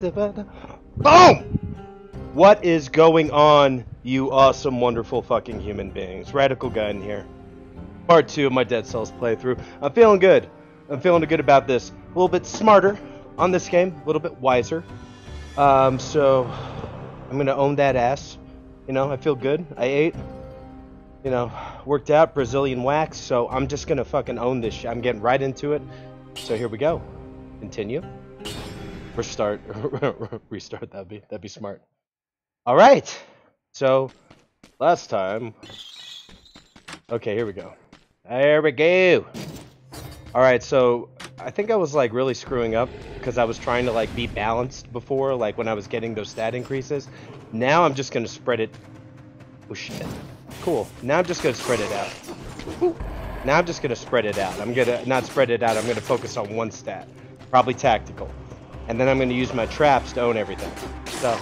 Boom! What is going on, you awesome, wonderful fucking human beings? Radical Gaiden here. Part 2 of my Dead Cells playthrough. I'm feeling good. I'm feeling good about this. A little bit smarter on this game, a little bit wiser. Um, so, I'm gonna own that ass. You know, I feel good. I ate. You know, worked out, Brazilian wax, so I'm just gonna fucking own this shit. I'm getting right into it. So here we go. Continue. Restart. Restart, that'd be that'd be smart. Alright. So last time Okay, here we go. There we go. Alright, so I think I was like really screwing up because I was trying to like be balanced before, like when I was getting those stat increases. Now I'm just gonna spread it. Oh shit. Cool. Now I'm just gonna spread it out. Now I'm just gonna spread it out. I'm gonna not spread it out. I'm gonna focus on one stat, probably tactical, and then I'm gonna use my traps to own everything. So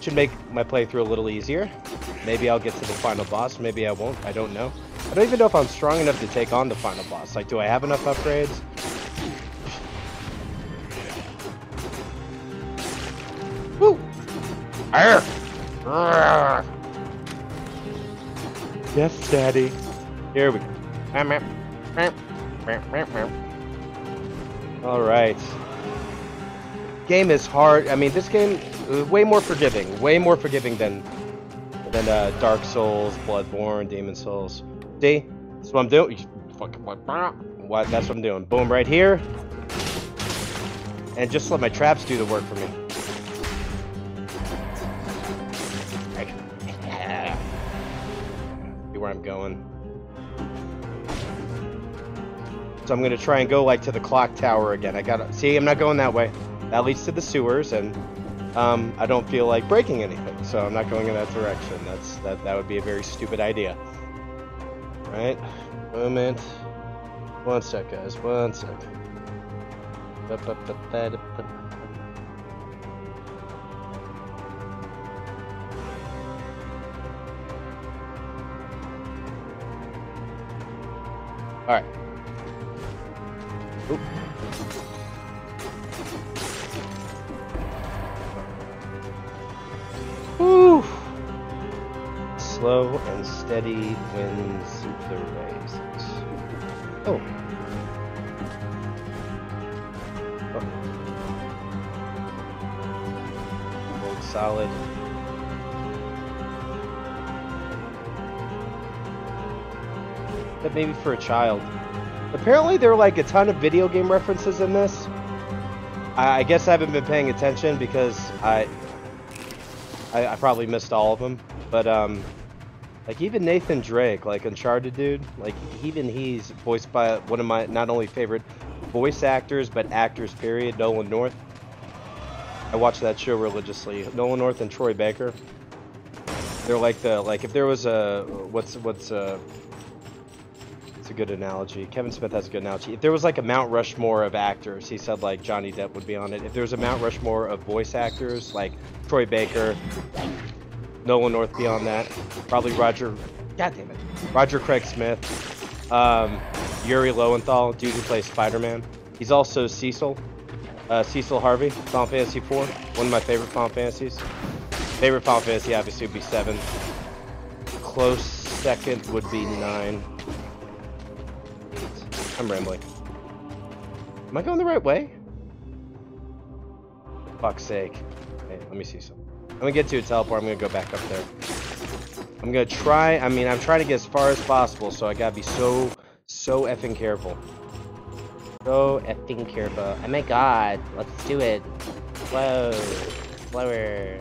should make my playthrough a little easier. Maybe I'll get to the final boss. Maybe I won't. I don't know. I don't even know if I'm strong enough to take on the final boss. Like, do I have enough upgrades? Woo! Arr! Arr! Yes, Daddy. Here we go. All right. Game is hard. I mean, this game is way more forgiving. Way more forgiving than than uh, Dark Souls, Bloodborne, Demon Souls. See, that's what I'm doing. Fucking what? That's what I'm doing. Boom, right here. And just let my traps do the work for me. See where I'm going. So I'm gonna try and go like to the clock tower again. I gotta see. I'm not going that way. That leads to the sewers, and um, I don't feel like breaking anything, so I'm not going in that direction. That's that. That would be a very stupid idea. Right? Moment. One sec, guys. One sec. All right. Slow and steady wins the race. Oh. oh. Hold solid. But maybe for a child. Apparently there are like a ton of video game references in this. I, I guess I haven't been paying attention because I, I, I probably missed all of them. But um, like even Nathan Drake, like Uncharted dude, like even he's voiced by one of my not only favorite voice actors but actors period, Nolan North. I watch that show religiously. Nolan North and Troy Baker. They're like the like if there was a what's what's uh it's a good analogy. Kevin Smith has a good analogy. If there was like a Mount Rushmore of actors, he said like Johnny Depp would be on it. If there was a Mount Rushmore of voice actors, like Troy Baker, Nolan North beyond that. Probably Roger. God damn it. Roger Craig Smith. Um, Yuri Lowenthal, dude who plays Spider-Man. He's also Cecil. Uh, Cecil Harvey, Final Fantasy IV. One of my favorite Final Fantasies. Favorite Final Fantasy obviously would be 7. Close second would be 9. I'm rambling. Am I going the right way? Fuck's sake. Hey, let me see some. I'm gonna get to a teleport. I'm gonna go back up there. I'm gonna try. I mean, I'm trying to get as far as possible, so I gotta be so, so effing careful. So effing careful. Oh my god. Let's do it. Whoa. Slower.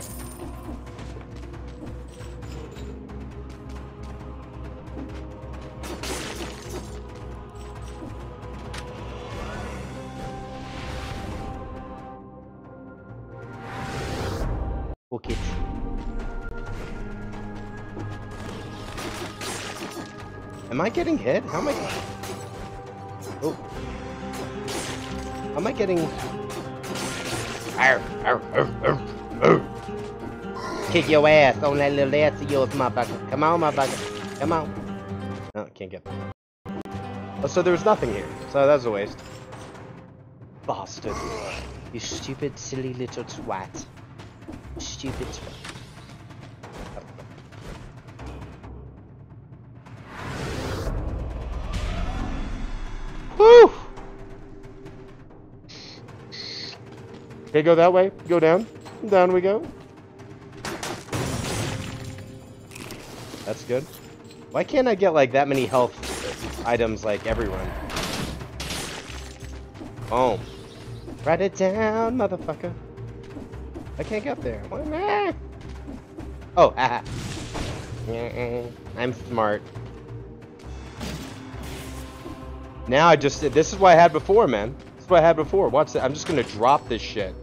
Am I getting hit? How am I? Oh. How am I getting? Arr, arr, arr, arr. Kick your ass on that little ass of yours, motherfucker. Come on, motherfucker. Come on. No, can't get. Oh, so there was nothing here. So that was a waste. Bastard. You stupid, silly little twat. Stupid twat. Okay, go that way. Go down. Down we go. That's good. Why can't I get like that many health items like every run? Boom. Write it down, motherfucker. I can't get up there. Oh, ah. haha. I'm smart. Now I just this is what I had before, man. This is what I had before. Watch that. I'm just gonna drop this shit.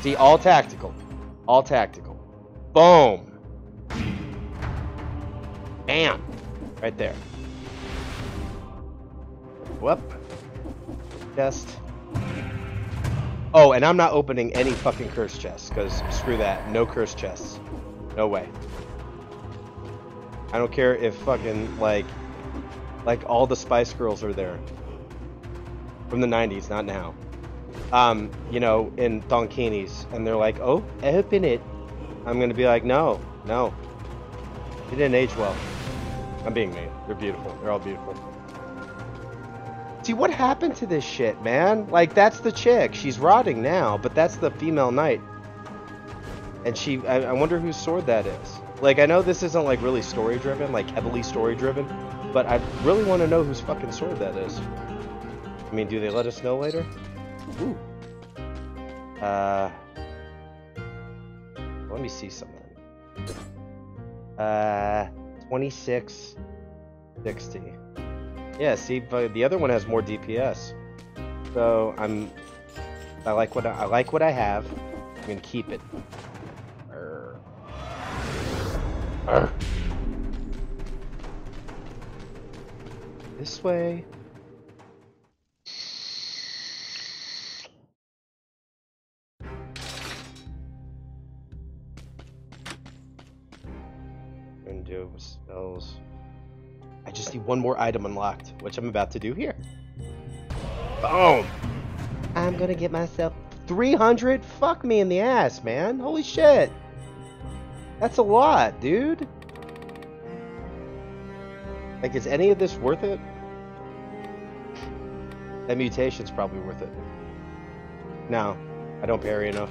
See, all tactical. All tactical. Boom. Bam. Right there. Whoop. Chest. Oh, and I'm not opening any fucking curse chests, because screw that. No curse chests. No way. I don't care if fucking, like, like all the Spice Girls are there. From the 90s, not now. Um, you know, in Donkinis, and they're like, oh, open it. I'm gonna be like, no, no. It didn't age well. I'm being mean. They're beautiful. They're all beautiful. See, what happened to this shit, man? Like, that's the chick. She's rotting now, but that's the female knight. And she, I, I wonder whose sword that is. Like, I know this isn't, like, really story-driven, like, heavily story-driven, but I really want to know whose fucking sword that is. I mean, do they let us know later? Ooh. Uh... Let me see something. Uh... 26... 60. Yeah, see, but the other one has more DPS. So I'm, I like what I, I like what I have. I'm gonna keep it. Arr. Arr. This way. Spells. I just need one more item unlocked, which I'm about to do here. Boom! I'm gonna get myself 300? Fuck me in the ass, man. Holy shit. That's a lot, dude. Like, is any of this worth it? That mutation's probably worth it. No, I don't parry enough.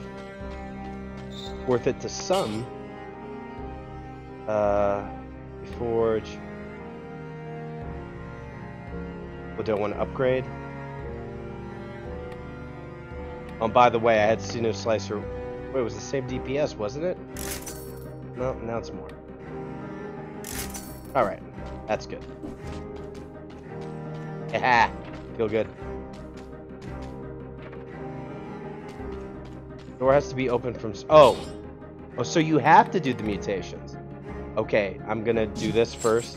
Worth it to some. Uh, forge. But do I want to upgrade? Oh, by the way, I had Sino Slicer. Wait, it was the same DPS, wasn't it? No, now it's more. Alright, that's good. Yeah, feel good. Door has to be open from... Oh! Oh, so you have to do the mutations. Okay, I'm gonna do this first.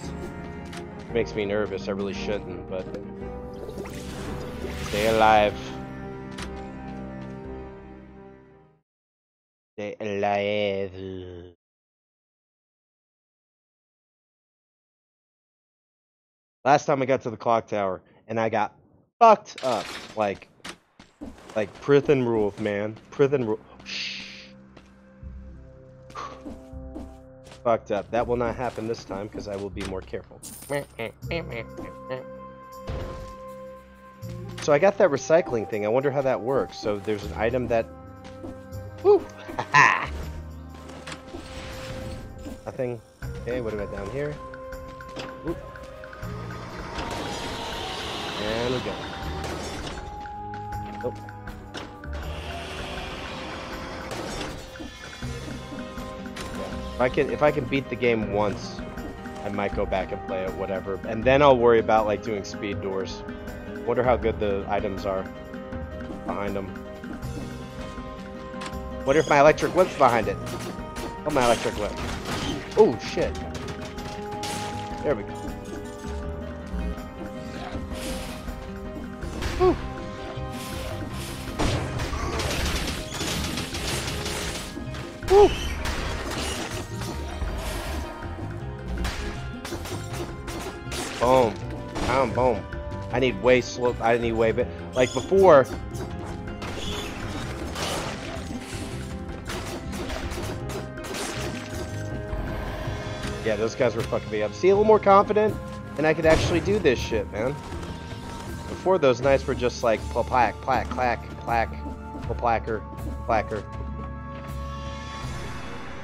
Makes me nervous, I really shouldn't, but... Stay alive. Stay alive. Last time I got to the clock tower, and I got fucked up. Like, like Prithen rule, man. Prithen rule. Fucked up. That will not happen this time, because I will be more careful. So I got that recycling thing. I wonder how that works. So there's an item that... Woo! Nothing. Okay, what about down here? And we go. If I can, if I can beat the game once, I might go back and play it, whatever. And then I'll worry about like doing speed doors. Wonder how good the items are behind them. Wonder if my electric whip's behind it. Oh, my electric whip. Oh, shit. There we go. need way slow. I need way, it like before. Yeah, those guys were fucking me up. See, a little more confident, and I could actually do this shit, man. Before those knights were just like plack, plack, clack, clack, placker, placker.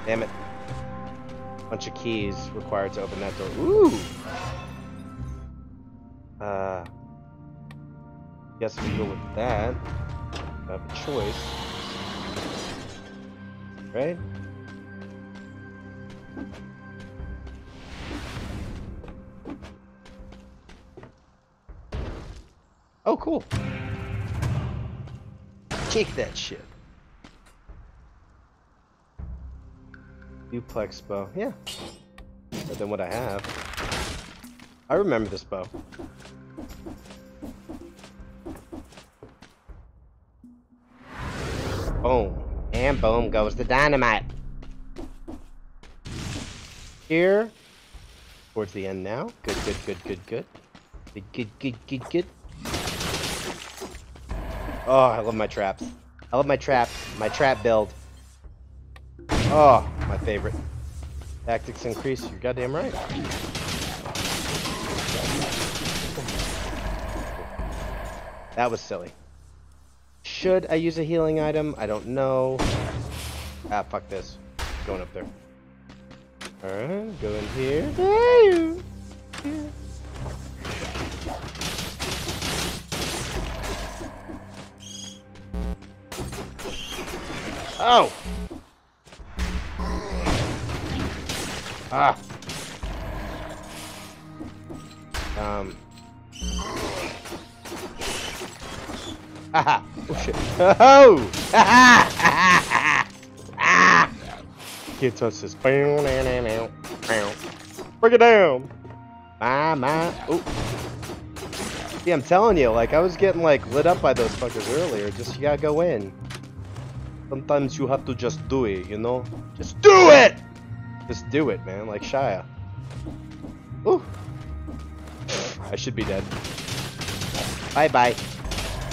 Damn it. Bunch of keys required to open that door. Ooh! Uh, Guess we go with that. I have a choice. Right? Oh, cool. Kick that shit. Duplex bow. Yeah. Better than what I have. I remember this bow. Boom. And boom goes the dynamite. Here. Towards the end now. Good, good, good, good, good. Good, good, good, good. Oh, I love my traps. I love my trap. My trap build. Oh, my favorite. Tactics increase. You're goddamn right. That was silly. Should I use a healing item? I don't know. Ah, fuck this. Going up there. Alright, go in here. Oh! Ah! Um. Haha! Oh shit. Oh! Ah! Can't touch this. Break it down! My, my. Oh. See, I'm telling you, like, I was getting, like, lit up by those fuckers earlier. Just, you gotta go in. Sometimes you have to just do it, you know? Just do it! Just do it, man, like Shia. Ooh. I should be dead. Bye-bye.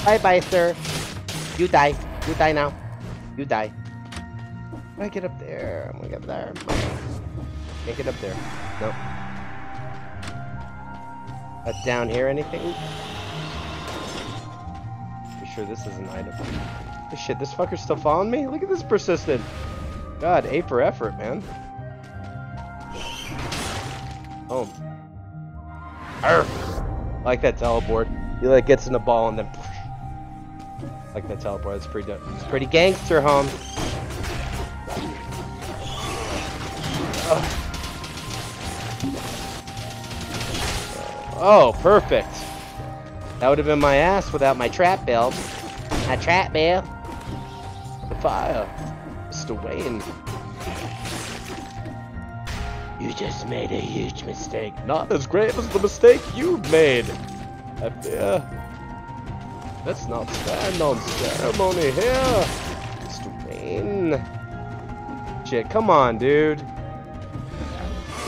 Bye-bye, sir. You die. You die now. You die. How do I get up there? I'm gonna get up there. Can't get up there. Nope. Uh, down here, anything? You sure this is an item? Oh, shit, this fucker's still following me? Look at this persistent. God, A for effort, man. Home. Arf. Like that teleport. He like gets in the ball and then like that teleport. It's pretty it's pretty gangster, home. Oh, perfect. That would have been my ass without my trap build. My trap build. The fire. Mr. Wayne. You just made a huge mistake. Not as grave as the mistake you made. I fear. Let's not stand on ceremony here. Mr. Wayne. Shit, come on, dude.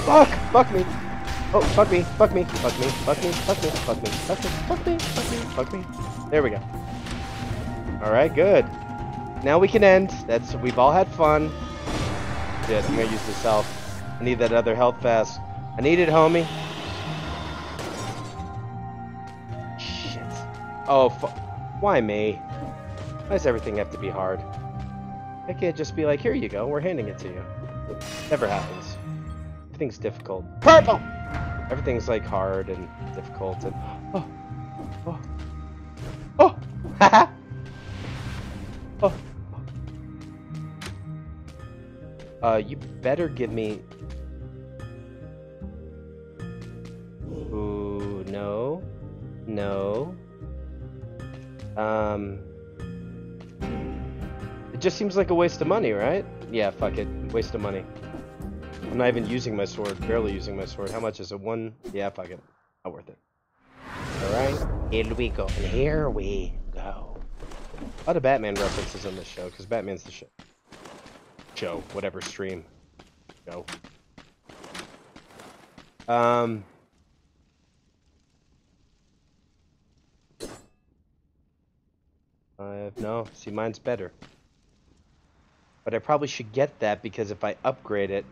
Fuck! Fuck me! Oh, fuck me, fuck me, fuck me, fuck me, fuck me, fuck me, fuck me, fuck me, fuck me, fuck me. There we go. Alright, good. Now we can end. That's we've all had fun. Shit, I'm gonna use this health. I need that other health fast. I need it, homie. Shit. Oh, why me? Why does everything have to be hard? I can't just be like, here you go, we're handing it to you. It never happens. Everything's difficult. Purple! Everything's like hard and difficult and oh oh oh haha oh uh you better give me ooh no no um it just seems like a waste of money right yeah fuck it waste of money I'm not even using my sword, barely using my sword. How much is it? One? Yeah, fuck it. Not worth it. Alright, here we go. And here we go. A lot of Batman references in this show, because Batman's the show. Show, whatever stream. Go. Um... Uh, no, see, mine's better. But I probably should get that because if I upgrade it,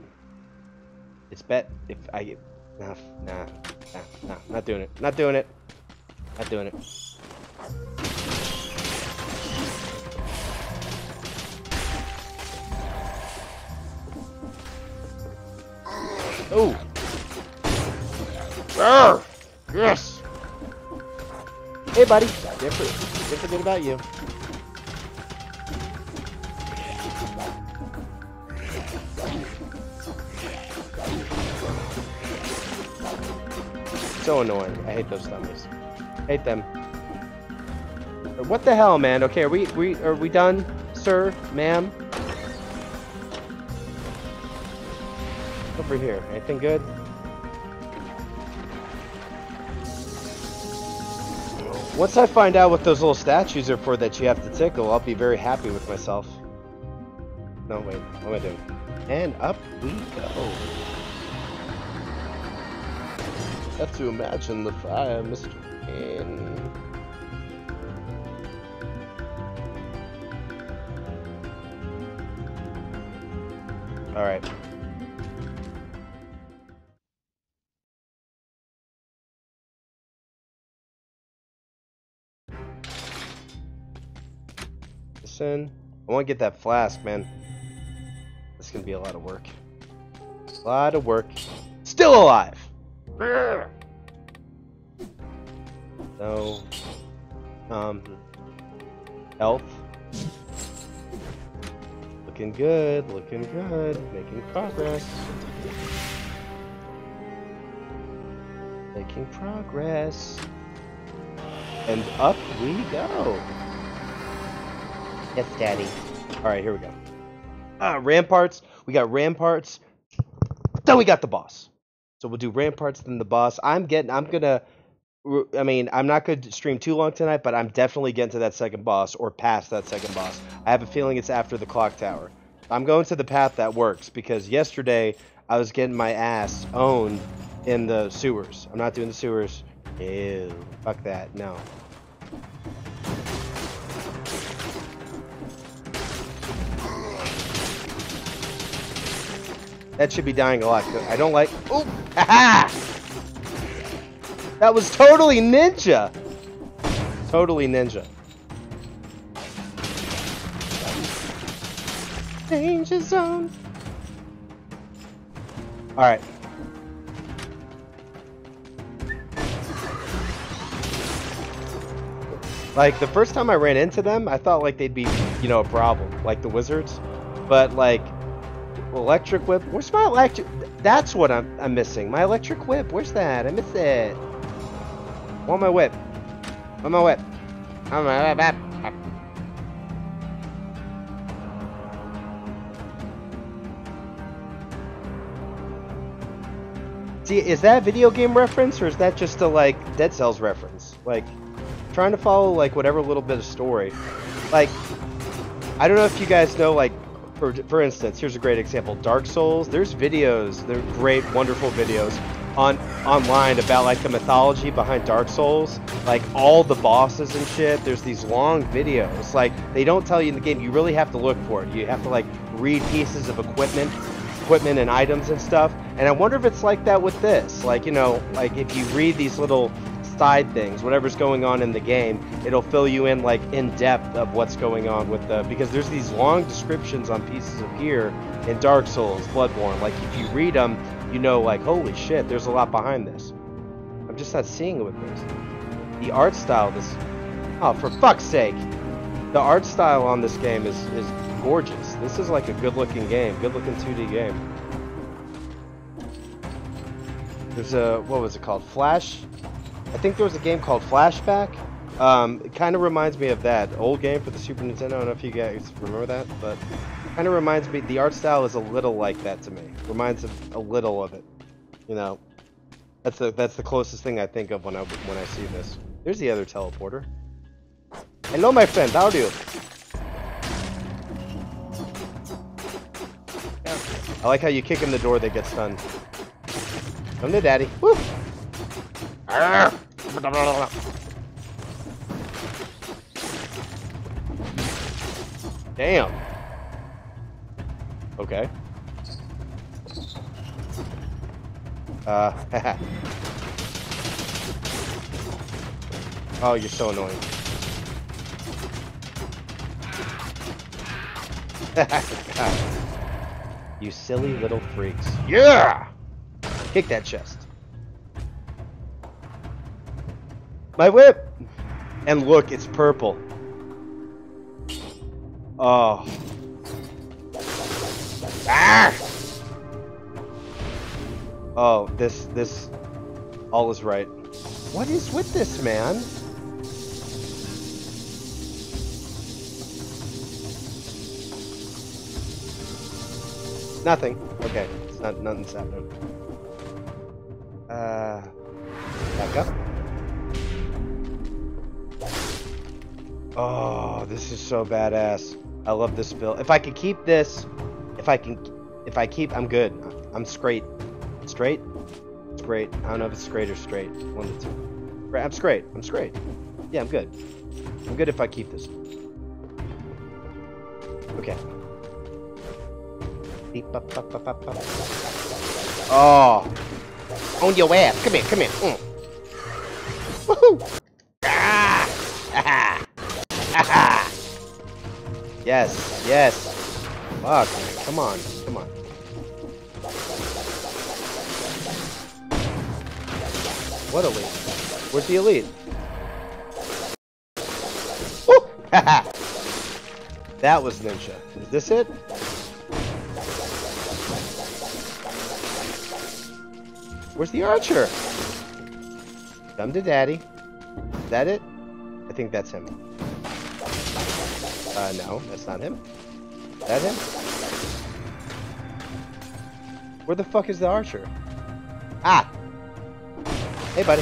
It's bet if I nah nah nah nah not doing it. Not doing it. Not doing it. Oh. Yes. Hey, buddy. Didn't, forget about you. So annoying. I hate those dummies. Hate them. What the hell, man? Okay, are we we are we done, sir, ma'am? Over here. Anything good? Once I find out what those little statues are for that you have to tickle, I'll be very happy with myself. No, wait. What am I doing? And up we go. Have to imagine the fire, Mr. Kane. Alright. I want to get that flask, man. This is going to be a lot of work. A lot of work. Still alive! So, um, health. Looking good, looking good, making progress. Making progress. And up we go. Yes, Daddy. Alright, here we go. Ah, ramparts. We got ramparts. Then we got the boss. So we'll do ramparts, then the boss. I'm getting. I'm gonna. I mean, I'm not going to stream too long tonight, but I'm definitely getting to that second boss or past that second boss. I have a feeling it's after the clock tower. I'm going to the path that works because yesterday I was getting my ass owned in the sewers. I'm not doing the sewers. Ew. Fuck that. No. That should be dying a lot. I don't like. Oh, ha That was totally ninja. Totally ninja. Danger zone. All right. Like the first time I ran into them, I thought like they'd be, you know, a problem, like the wizards. But like electric whip. Where's my electric? That's what I'm, I'm missing. My electric whip. Where's that? I missed it. Want my whip? Want my whip? Want my whip? See, is that a video game reference or is that just a like Dead Cells reference? Like, trying to follow like whatever little bit of story. Like, I don't know if you guys know like for, for instance, here's a great example. Dark Souls, there's videos, they're great, wonderful videos on online about like the mythology behind Dark Souls, like all the bosses and shit. There's these long videos. Like they don't tell you in the game. You really have to look for it. You have to like read pieces of equipment, equipment and items and stuff. And I wonder if it's like that with this. Like, you know, like if you read these little side things, whatever's going on in the game, it'll fill you in like in depth of what's going on with the because there's these long descriptions on pieces of gear in Dark Souls, Bloodborne. Like if you read them, you know like holy shit, there's a lot behind this. I'm just not seeing it with this. The art style this Oh, for fuck's sake. The art style on this game is is gorgeous. This is like a good-looking game, good-looking 2D game. There's a what was it called? Flash I think there was a game called Flashback. Um, it kind of reminds me of that old game for the Super Nintendo. I don't know if you guys remember that, but kind of reminds me. The art style is a little like that to me. Reminds of a little of it. You know, that's the that's the closest thing I think of when I when I see this. There's the other teleporter. Hello, my friend. How are you? I like how you kick in the door that gets stunned. Come to daddy. Woo! Damn. Okay. Uh, oh, you're so annoying. you silly little freaks. Yeah! Kick that chest. My whip! And look, it's purple. Oh. Ah! Oh, this, this, all is right. What is with this, man? Nothing. Okay, it's not, nothing's happening. Uh, back up. Oh, this is so badass. I love this build. If I could keep this, if I can, if I keep, I'm good. I'm straight. Straight? Great. I don't know if it's straight or straight. One the two. Right, I'm straight. I'm straight. Yeah, I'm good. I'm good if I keep this. Okay. Oh. On your ass. Come here, come here. Mm. Yes, yes. Fuck. Come on, come on. What elite? Where's the elite? Woo! that was ninja. Is this it? Where's the archer? Come to daddy. Is that it? I think that's him. Uh, no, that's not him. That him? Where the fuck is the archer? Ah! Hey, buddy.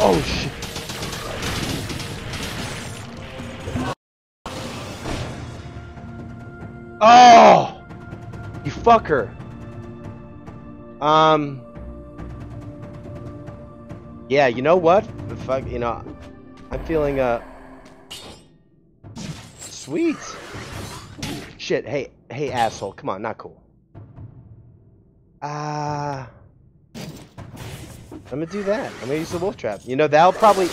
Oh, shit. Oh! You fucker. Um... Yeah, you know what? Fuck, you know, I'm feeling, uh... Sweet. Shit, hey, hey, asshole. Come on, not cool. Ah... Uh, I'm gonna do that. I'm gonna use the wolf trap. You know, that'll probably...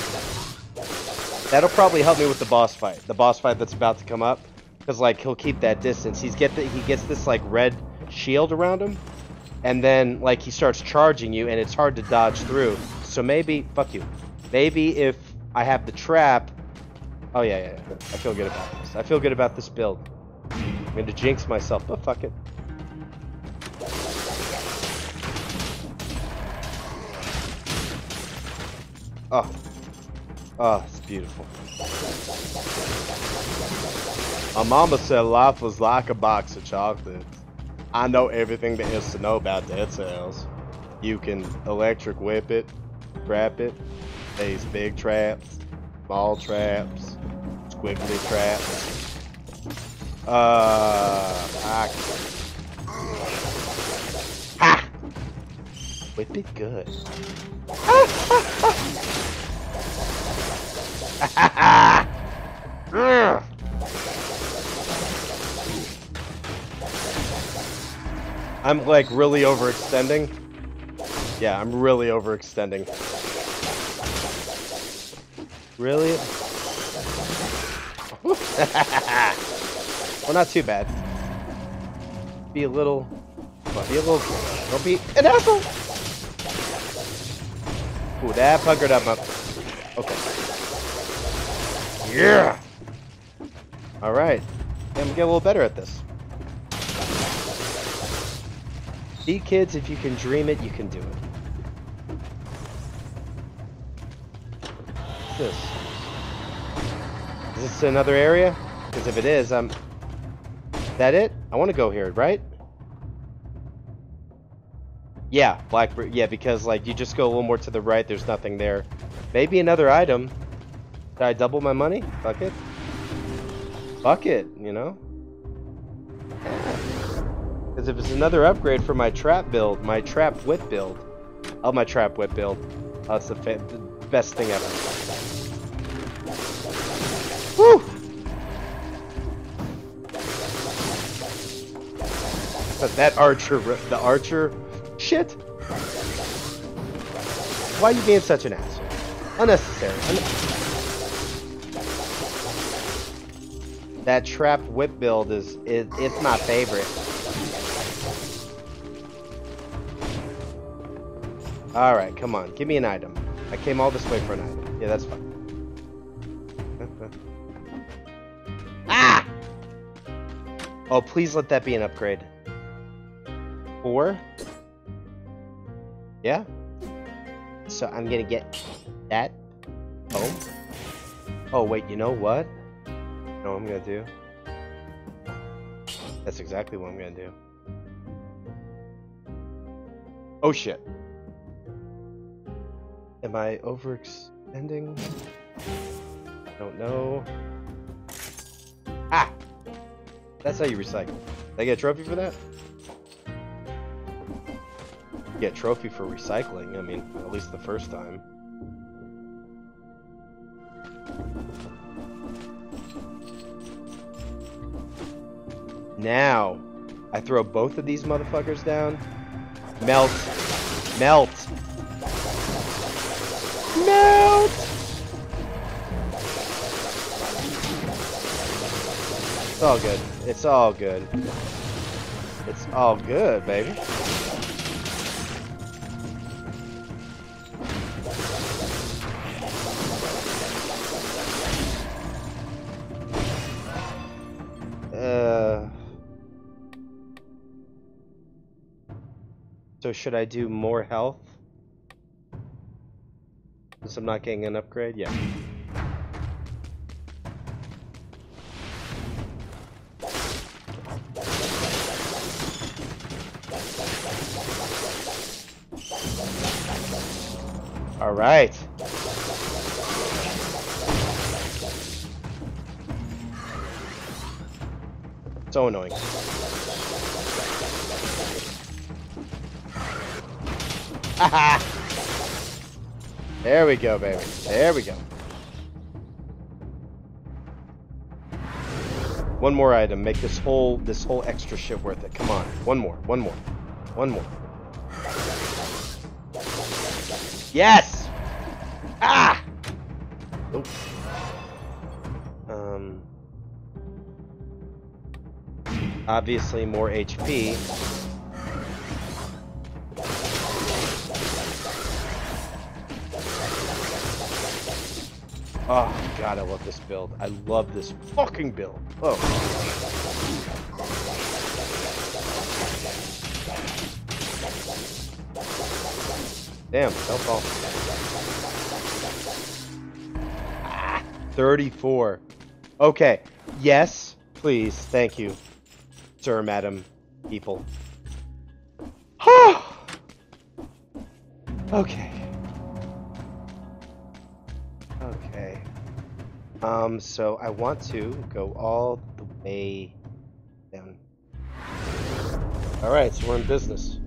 That'll probably help me with the boss fight. The boss fight that's about to come up. Because, like, he'll keep that distance. He's get the, he gets this, like, red shield around him. And then, like, he starts charging you, and it's hard to dodge through. So maybe... Fuck you. Maybe if I have the trap... Oh, yeah, yeah, yeah. I feel good about this. I feel good about this build. I'm going to jinx myself, but fuck it. Oh. Oh, it's beautiful. My mama said life was like a box of chocolates. I know everything there is to know about Dead Cells. You can electric whip it, trap it, these big traps, small traps, squiggly traps. Uh, I... Ha! Whip it good. I'm like really overextending. Yeah, I'm really overextending. Really? well, not too bad. Be a little... be a little... Don't be an asshole! Ooh, that puckered up my... Okay. Yeah! Alright. I'm gonna get a little better at this. See, kids, if you can dream it, you can do it. This? Is this another area? Because if it is, I'm... Is that it? I want to go here, right? Yeah, Blackbird. Yeah, because, like, you just go a little more to the right, there's nothing there. Maybe another item. Did I double my money? Fuck it. Fuck it, you know? Because if it's another upgrade for my trap build, my trap whip build, oh my trap whip build, that's the, the best thing ever. Woo! that archer, the archer, shit. Why are you being such an asshole? Unnecessary. Un that trap whip build is, it, it's my favorite. Alright, come on. Give me an item. I came all this way for an item. Yeah, that's fine. ah! Oh, please let that be an upgrade. Four? Yeah? So I'm gonna get that. Oh. Oh, wait, you know what? You know what I'm gonna do? That's exactly what I'm gonna do. Oh shit. Am I overextending? I don't know. Ah! That's how you recycle. Did I get a trophy for that? You get a trophy for recycling, I mean, at least the first time. Now, I throw both of these motherfuckers down. Melt. Melt. Melt! All good. It's all good. It's all good, baby. Uh... So should I do more health? Since I'm not getting an upgrade? Yeah. Alright. So annoying. There we go, baby. There we go. One more item. Make this whole this whole extra shit worth it. Come on. One more. One more. One more. Yes! Obviously more HP. Oh god, I love this build. I love this fucking build. Oh. Damn, don't fall. Ah, 34. Okay. Yes, please. Thank you. Sir, madam, people. okay. Okay. Um, so I want to go all the way down. Alright, so we're in business.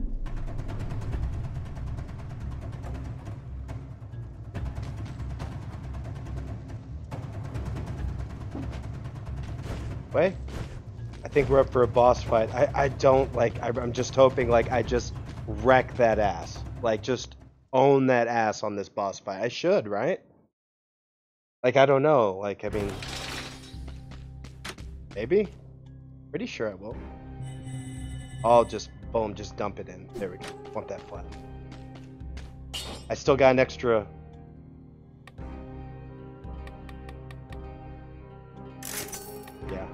Wait. Think we're up for a boss fight. I, I don't, like, I, I'm just hoping, like, I just wreck that ass. Like, just own that ass on this boss fight. I should, right? Like, I don't know. Like, I mean... Maybe? Pretty sure I will. I'll just, boom, just dump it in. There we go. Want that flat. I still got an extra... Yeah.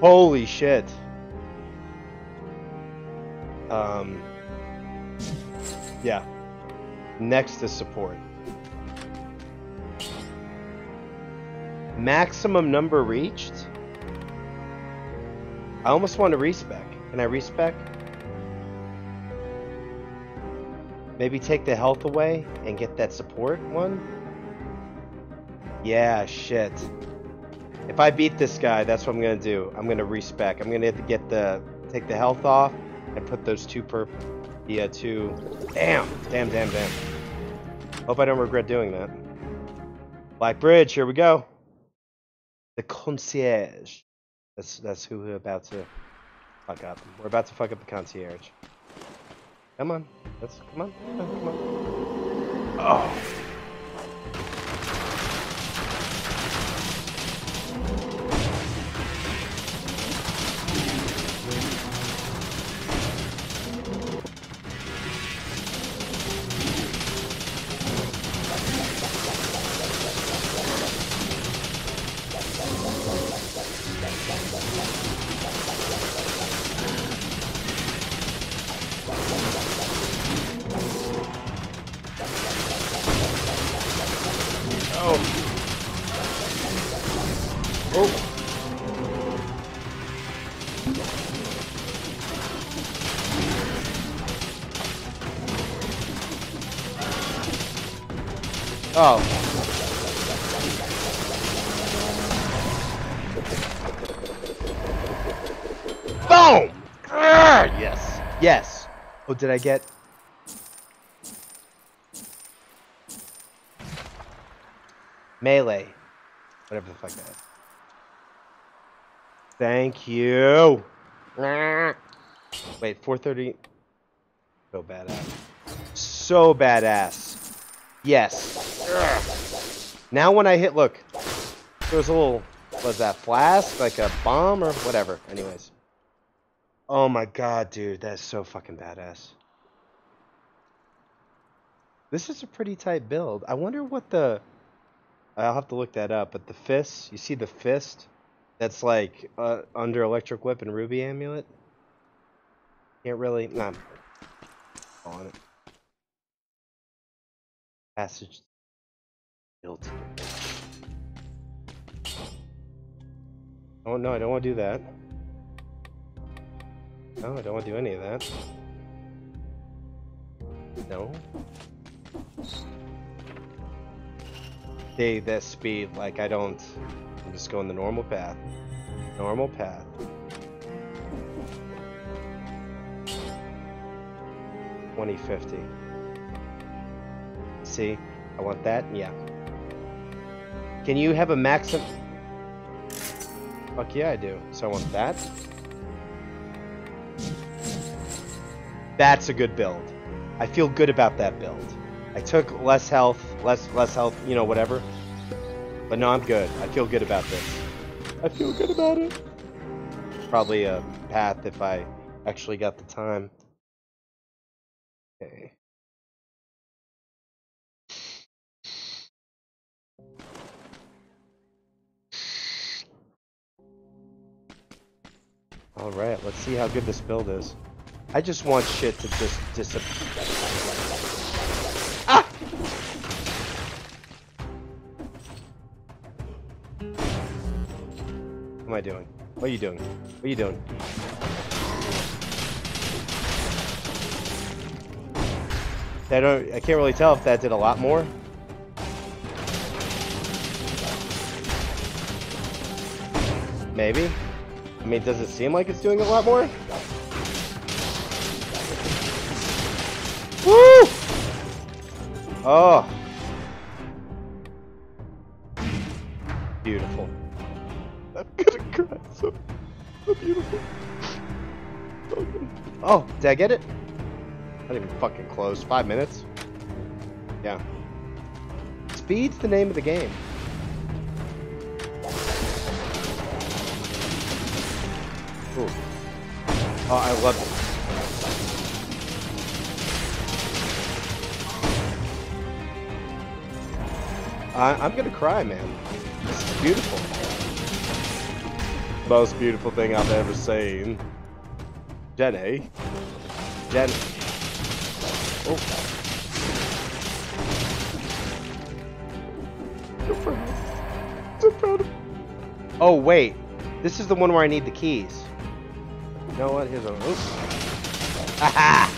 Holy shit. Um, yeah. Next is support. Maximum number reached? I almost want to respec. Can I respec? Maybe take the health away and get that support one? Yeah, shit. If I beat this guy, that's what I'm gonna do. I'm gonna respec. I'm gonna have to get the take the health off and put those two per yeah two damn damn damn damn hope I don't regret doing that Black Bridge, here we go. The concierge. That's that's who we're about to fuck up. We're about to fuck up the concierge. Come on. Let's come on. Come on. Come on. Oh. Did I get... Melee. Whatever the fuck that is. Thank you. Wait, 430. So badass. So badass. Yes. Now when I hit, look. There's a little, was that flask? Like a bomb or whatever. Anyways. Oh my god, dude. That's so fucking badass. This is a pretty tight build. I wonder what the... I'll have to look that up, but the fist, you see the fist? That's like uh, under Electric Whip and Ruby Amulet? Can't really... Nah. On it. Passage... Built. Oh no, I don't want to do that. No, I don't want to do any of that. No. Hey, that speed, like I don't... I'm just going the normal path. Normal path. Twenty fifty. See, I want that. Yeah. Can you have a maximum? Fuck yeah, I do. So I want that. That's a good build. I feel good about that build. I took less health, less less health, you know, whatever. But no, I'm good. I feel good about this. I feel good about it. Probably a path if I actually got the time. Okay. Alright, let's see how good this build is. I just want shit to just disappear. I doing? What are you doing? What are you doing? I don't. I can't really tell if that did a lot more. Maybe. I mean, does it seem like it's doing a lot more? Woo! Oh. Beautiful. Oh, did I get it? Not even fucking close. Five minutes? Yeah. Speed's the name of the game. Ooh. Oh, I love it. I, I'm gonna cry, man. This is beautiful. Most beautiful thing I've ever seen. Jenny. Jen. Eh? Oh. So proud. Oh, wait. This is the one where I need the keys. You know what? Here's a. Oops. Haha!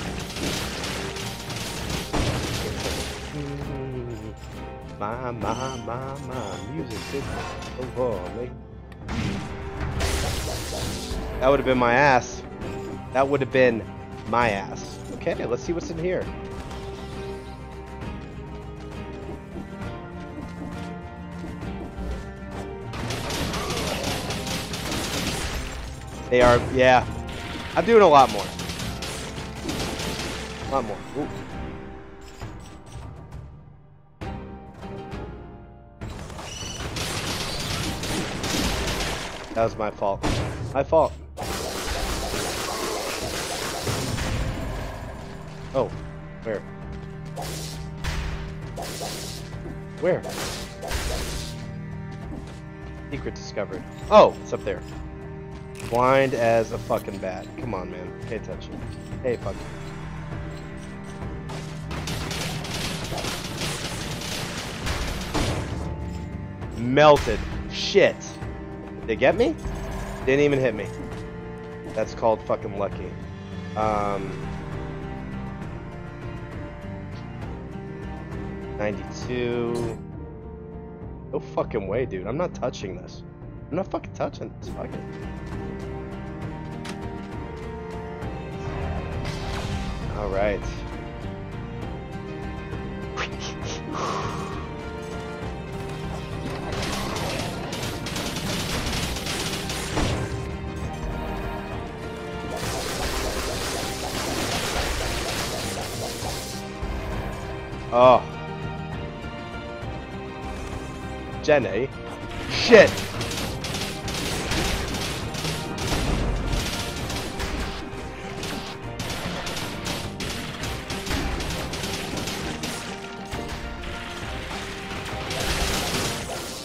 My, my, my, my. Music. That would have been my ass. That would have been my ass. Okay, let's see what's in here. They are, yeah. I'm doing a lot more. A lot more. Ooh. That was my fault. My fault. Oh, where? Where? Secret discovered. Oh, it's up there. Blind as a fucking bat. Come on, man. Pay attention. Hey, fuck. Melted. Shit. Did they get me? Didn't even hit me. That's called fucking lucky. Um... 92. No fucking way, dude. I'm not touching this. I'm not fucking touching this. Fuck it. Alright. Oh. Jenny. Shit!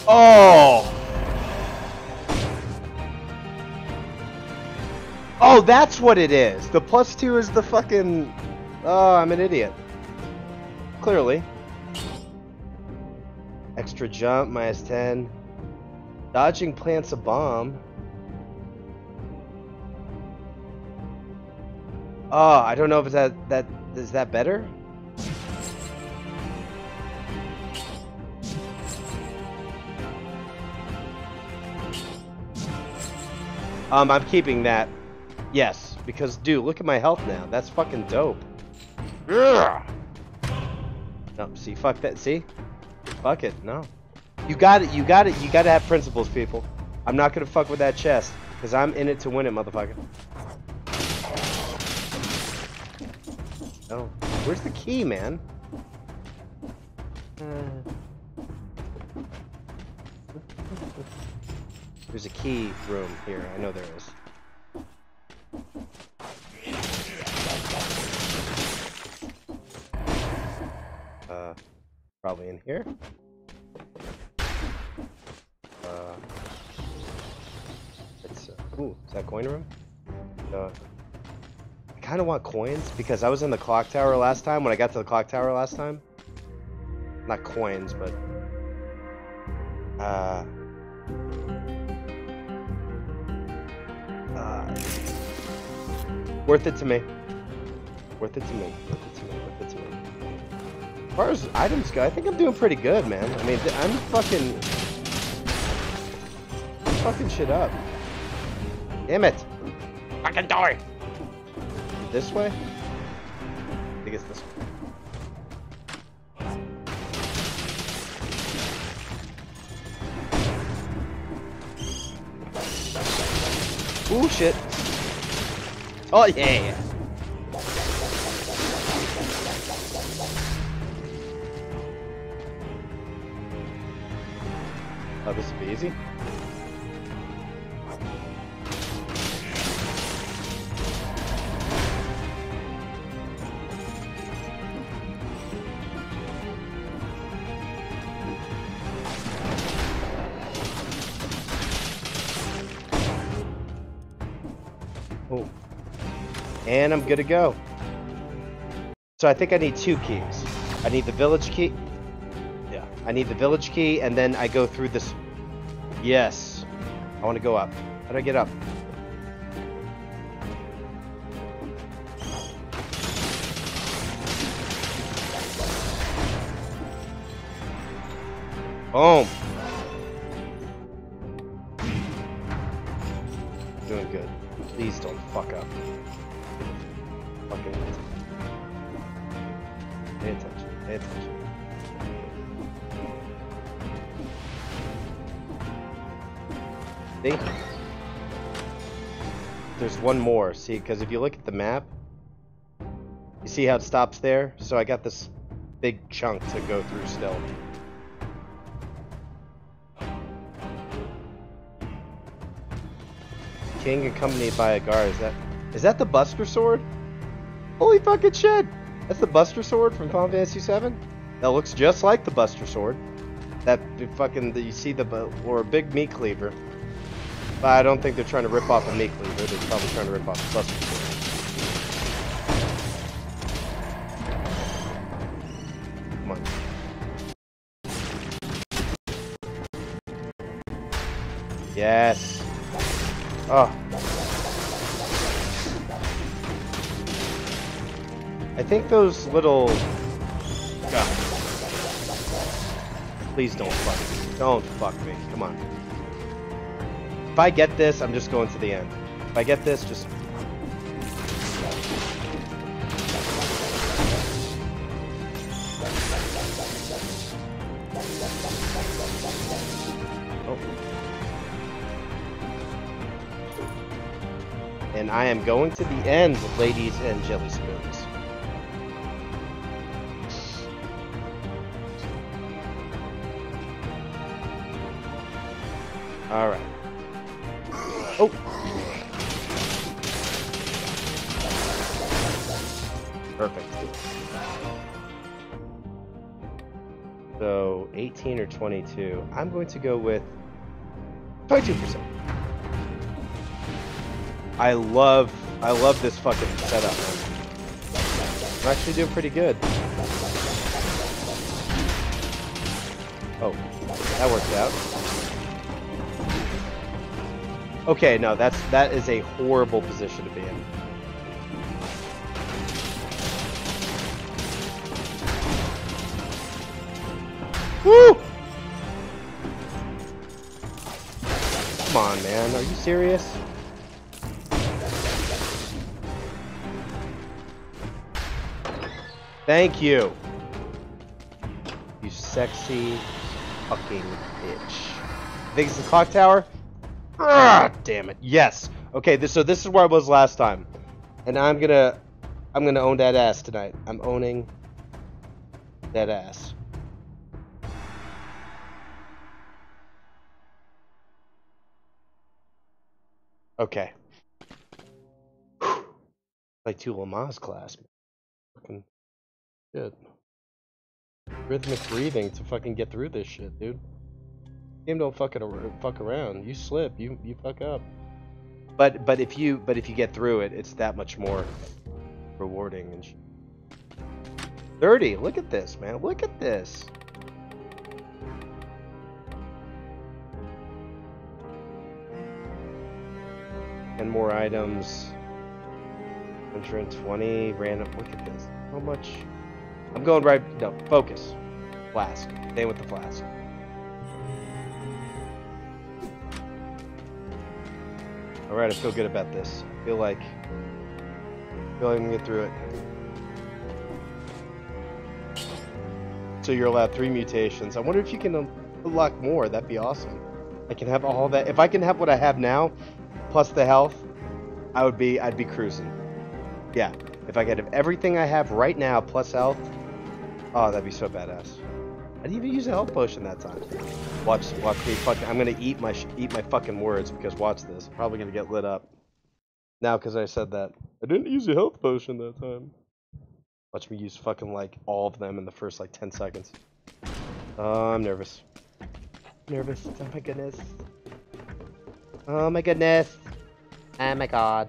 Oh! Oh, that's what it is. The plus two is the fucking... Oh, I'm an idiot. Clearly. Extra jump, minus 10. Dodging plants a bomb. Oh, I don't know if that that is that better. Um, I'm keeping that. Yes, because dude, look at my health now. That's fucking dope. Ugh. No, see, fuck that. See, fuck it. No, you got it. You got it. You got to have principles, people. I'm not gonna fuck with that chest because I'm in it to win it, motherfucker. Oh, where's the key, man? There's a key room here. I know there is. Uh, probably in here. Uh, it's uh, ooh, is that coin room? Uh, I kind of want coins because I was in the clock tower last time. When I got to the clock tower last time, not coins, but uh. Me. Worth it to me. Worth it to me. Far as items go, I think I'm doing pretty good, man. I mean, I'm fucking... I'm fucking shit up. Damn it. Fucking door. This way? I think it's this way. Ooh, shit. Oh, yeah. Oh, be easy. And I'm good to go. So I think I need two keys. I need the village key. Yeah. I need the village key, and then I go through this. Yes. I want to go up. How do I get up? Boom. More. See, because if you look at the map, you see how it stops there? So I got this big chunk to go through still. King accompanied by a guard. Is that is that the Buster Sword? Holy fucking shit! That's the Buster Sword from Final Fantasy VII. That looks just like the Buster Sword. That fucking you see the or a big meat cleaver. But I don't think they're trying to rip off a meat cleaver. They're probably trying to rip off a Buster Sword. Come on. Yes. Oh. I think those little... God. Please don't fuck me. Don't fuck me. Come on. If I get this, I'm just going to the end. If I get this, just... Oh. And I am going to the end, ladies and jelly spoons. All right. Perfect. So 18 or 22. I'm going to go with 22%. I love, I love this fucking setup. I'm actually doing pretty good. Oh, that worked out. Okay, no, that's that is a horrible position to be in. Woo! Come on, man. Are you serious? Thank you. You sexy fucking bitch. Think it's the clock tower? Ah, damn it. Yes. Okay, this, so this is where I was last time. And I'm gonna I'm gonna own that ass tonight. I'm owning that ass. Okay. like two Lamaze class. Fucking good. Rhythmic breathing to fucking get through this shit, dude. Game don't fuck it fuck around. You slip, you you fuck up. But but if you but if you get through it, it's that much more rewarding and. 30. Look at this, man. Look at this. And more items. 120 random. Look at this. How much? I'm going right. No, focus. Flask. Stay with the flask. Alright, I feel good about this. I feel like I feel like I can get through it. So you're allowed three mutations. I wonder if you can unlock more. That'd be awesome. I can have all that. If I can have what I have now, plus the health, I would be. I'd be cruising. Yeah. If I could have everything I have right now plus health, oh, that'd be so badass. I didn't even use a health potion that time. Watch, watch me fucking. I'm gonna eat my eat my fucking words because watch this. I'm probably gonna get lit up. Now, because I said that. I didn't use a health potion that time. Watch me use fucking like all of them in the first like 10 seconds. Oh, I'm nervous. Nervous. Oh my goodness. Oh my goodness. Oh my god.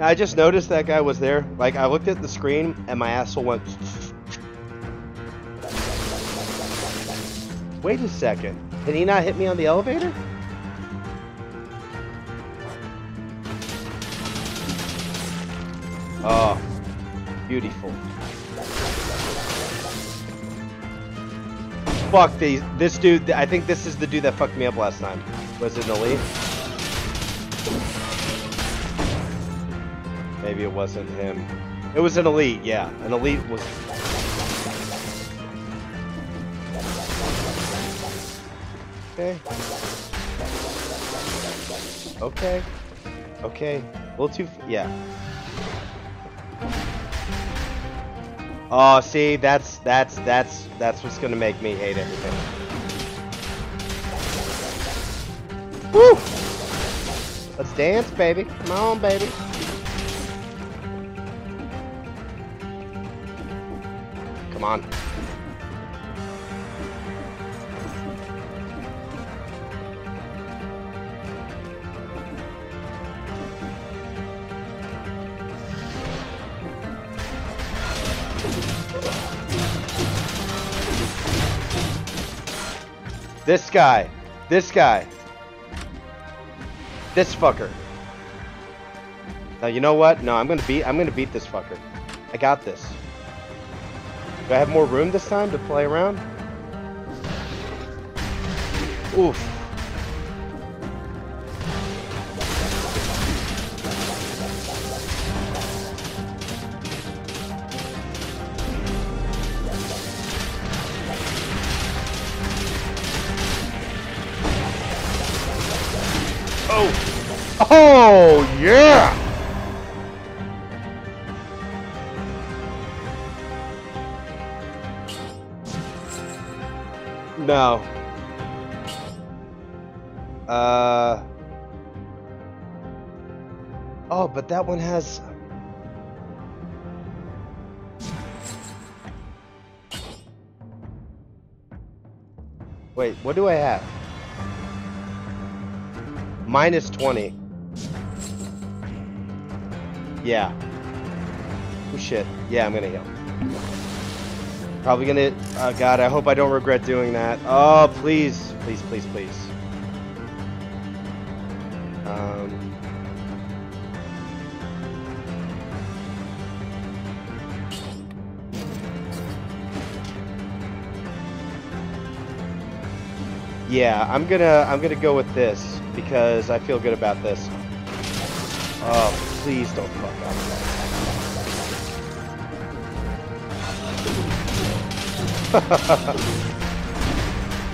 I just noticed that guy was there. Like, I looked at the screen and my asshole went. Wait a second. Did he not hit me on the elevator? Oh, beautiful. Fuck these. This dude, I think this is the dude that fucked me up last time. Was it an elite? Maybe it wasn't him. It was an elite, yeah. An elite was... Okay. Okay. Okay. A little too... Yeah. Oh, see, that's, that's, that's, that's what's gonna make me hate everything. Woo! Let's dance, baby. Come on, baby. Come on. This guy. This guy. This fucker. Now you know what? No, I'm gonna beat I'm gonna beat this fucker. I got this. Do I have more room this time to play around? Oof. Oh, yeah! No. Uh. Oh, but that one has. Wait, what do I have? Minus 20. Yeah. Oh shit. Yeah, I'm gonna heal. Probably gonna. Oh god, I hope I don't regret doing that. Oh, please. Please, please, please. Um. Yeah, I'm gonna I'm gonna go with this because I feel good about this. Oh, please don't fuck up.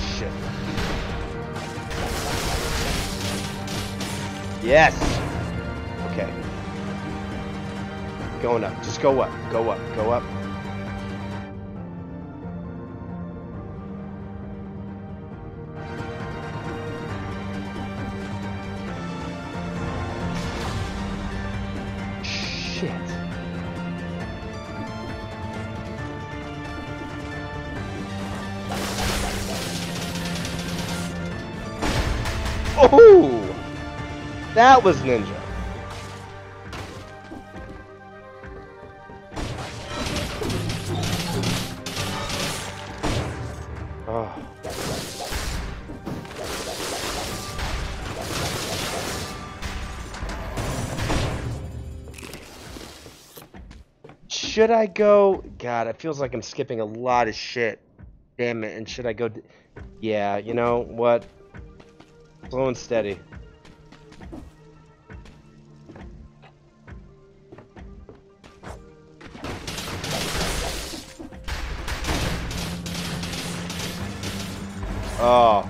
Shit. Yes. Okay. Going up. Just go up. Go up. Go up. Oh! That was ninja. Oh. Should I go? God, it feels like I'm skipping a lot of shit. Damn it. And should I go? Yeah, you know what? Slow and steady. Oh,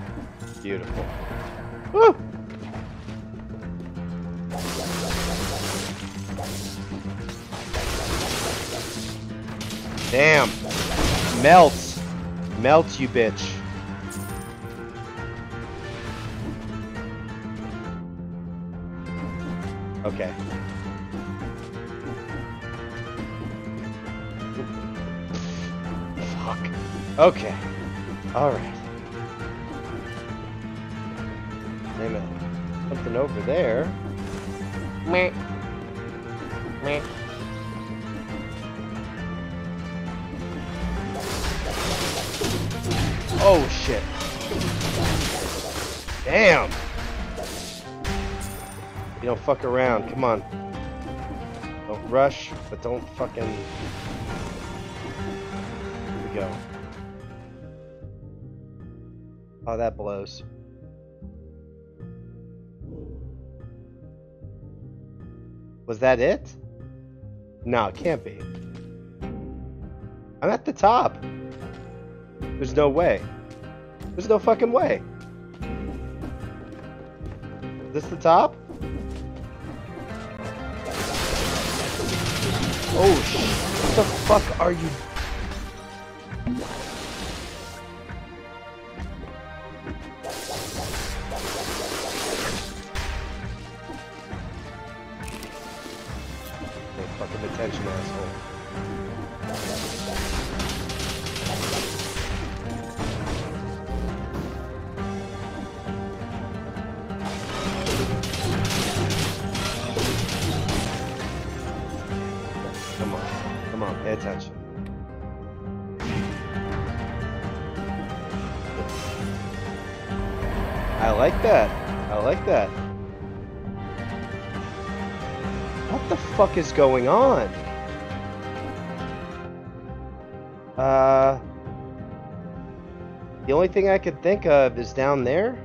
beautiful. Woo! Damn. Melt. Melt, you bitch. Okay. Fuck. Okay. Alright. Damn it. Something over there. Meh. Meh. Oh shit. Damn. You don't fuck around. Come on. Don't rush, but don't fucking. Here we go. Oh, that blows. Was that it? No, it can't be. I'm at the top. There's no way. There's no fucking way. Is this the top? Oh shit. What the fuck are you Pay fucking attention, asshole. Attention. I like that. I like that. What the fuck is going on? Uh. The only thing I could think of is down there.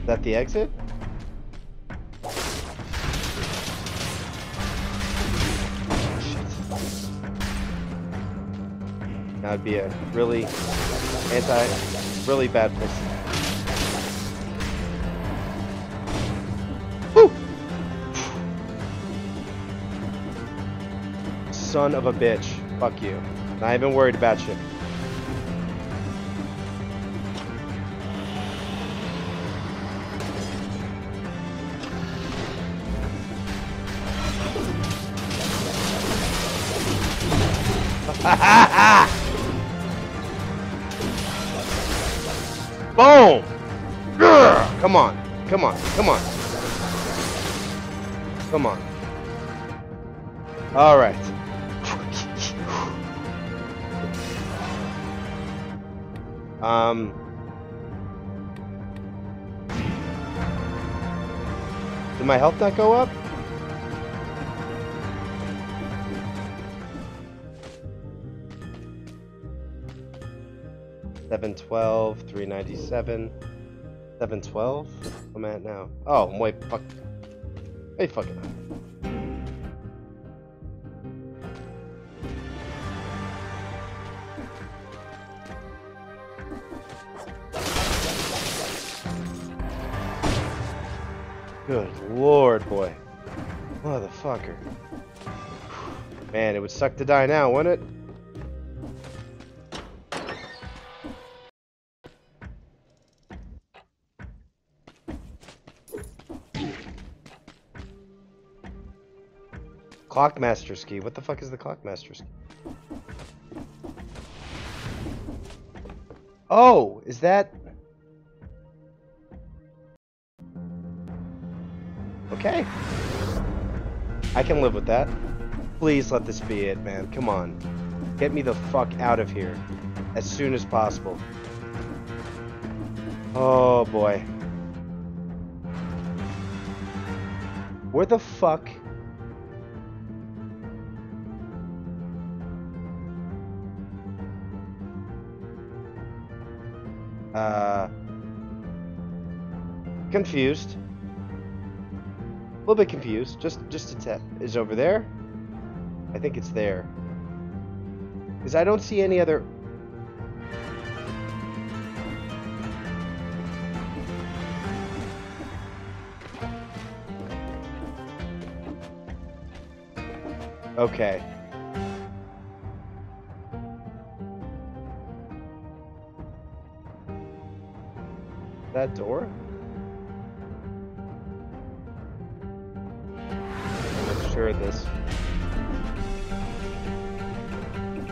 Is that the exit? Would be a really anti, really bad person. Son of a bitch. Fuck you. Not even worried about you. On. Come on. Come on. Come on. All right. Um. Did my health not go up? Seven twelve, three ninety seven, seven twelve. I'm at now. Oh, I'm way fuck. Way fucking high. Good lord, boy. Motherfucker. Man, it would suck to die now, wouldn't it? Clockmaster's key. What the fuck is the Clockmaster's key? Oh, is that... Okay. I can live with that. Please let this be it, man. Come on. Get me the fuck out of here. As soon as possible. Oh, boy. Where the fuck... Uh... Confused. A little bit confused. Just, just a tad. Is over there? I think it's there. Because I don't see any other... Okay. That door? I'm sure this.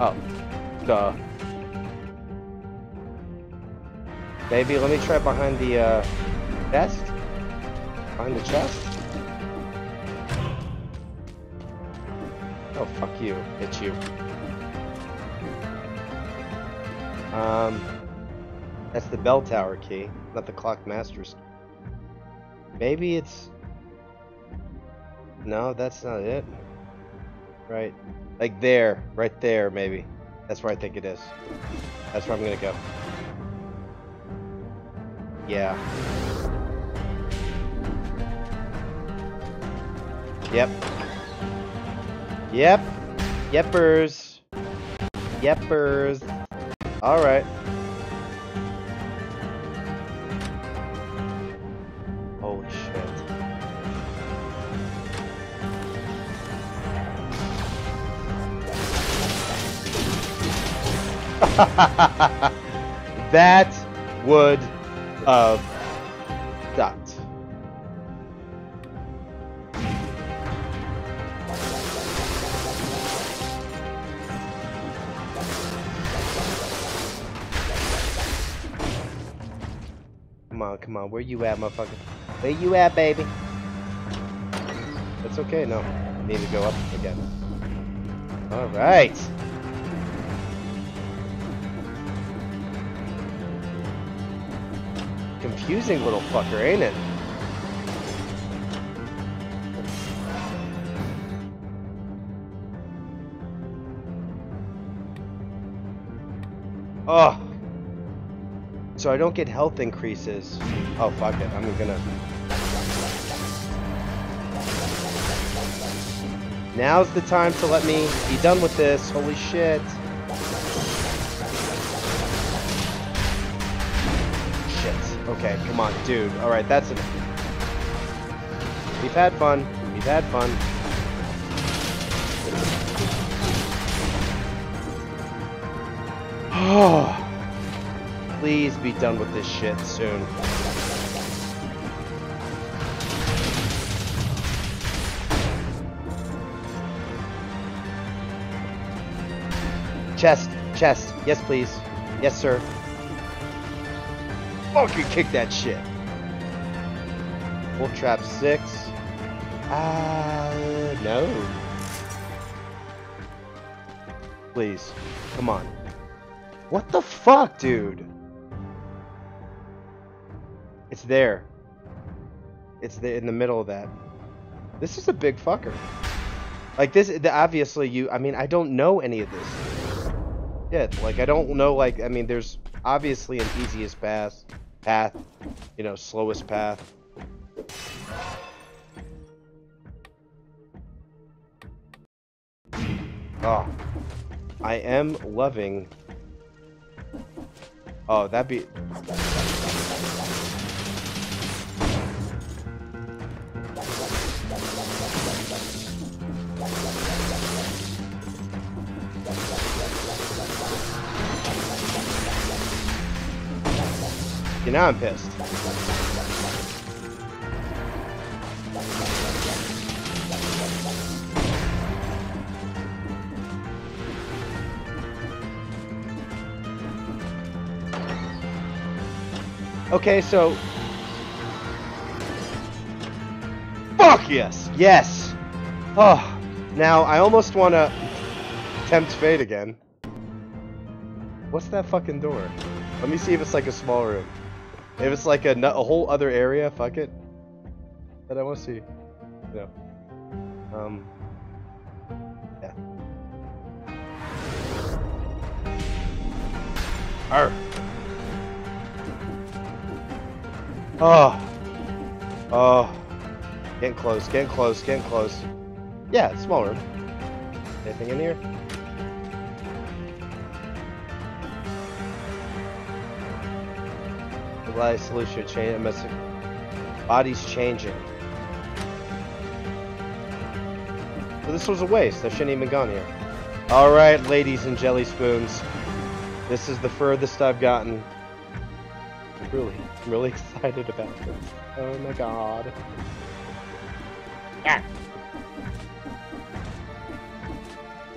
Oh. Duh. Maybe let me try behind the uh, desk? Behind the chest? Oh, fuck you. It's you. Um, that's the bell tower key, not the clock masters. Maybe it's... No, that's not it. Right. Like there. Right there, maybe. That's where I think it is. That's where I'm gonna go. Yeah. Yep. Yep. Yepers. Yepers. Alright. that would have sucked. Come on, come on. Where you at, motherfucker? Where you at, baby? That's okay, no. I need to go up again. Alright. Confusing little fucker, ain't it? Oh. So I don't get health increases. Oh, fuck it. I'm gonna... Now's the time to let me be done with this. Holy shit. Okay, come on, dude. Alright, that's enough. We've had fun. We've had fun. Oh. Please be done with this shit soon. Chest, chest. Yes, please. Yes, sir. Fucking kick that shit. Wolf trap six. Uh, no. Please, come on. What the fuck, dude? It's there. It's the, in the middle of that. This is a big fucker. Like this, the, obviously you, I mean, I don't know any of this. Yeah, like I don't know, like, I mean, there's obviously an easiest path, path, you know, slowest path. Oh, I am loving. Oh, that'd be. Now I'm pissed. Okay, so... Fuck yes! Yes! Oh, now I almost want to tempt fate again. What's that fucking door? Let me see if it's like a small room. If it's like a, a whole other area, fuck it. But I want to see. No. Um. Yeah. Arr. Oh. Oh. Getting close, getting close, getting close. Yeah, small room. Anything in here? Life solution change. Must body's changing. So this was a waste. I shouldn't even gone here. All right, ladies and jelly spoons. This is the furthest I've gotten. I'm really, I'm really excited about this. Oh my god. Ah.